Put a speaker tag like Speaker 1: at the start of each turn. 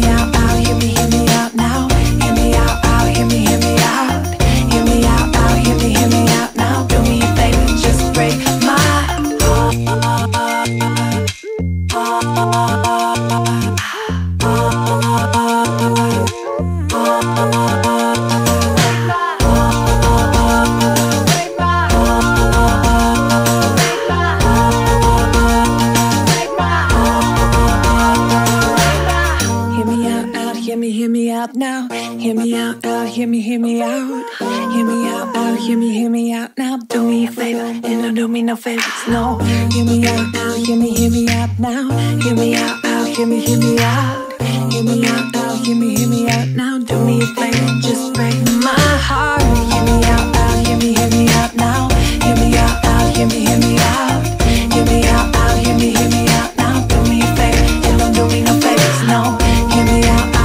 Speaker 1: Yeah. out. Hear me, hear me out now. Hear me out, out. Hear me, hear me out. Hear me out, out. Hear me, hear me out now. Do me a favor and don't do me no favors. No. Hear me out, now, Hear me, hear me out now. Hear me out, out. Hear me, hear me out. Hear me out, now, Hear me, hear me out now. Do me a favor, just break my heart. Hear me out, out. Hear me, hear me out now. Hear me out, out. Hear me, hear me out. Hear me out, out. Hear me, hear me out now. Do me a favor and don't do me no favors. No. Hear me out.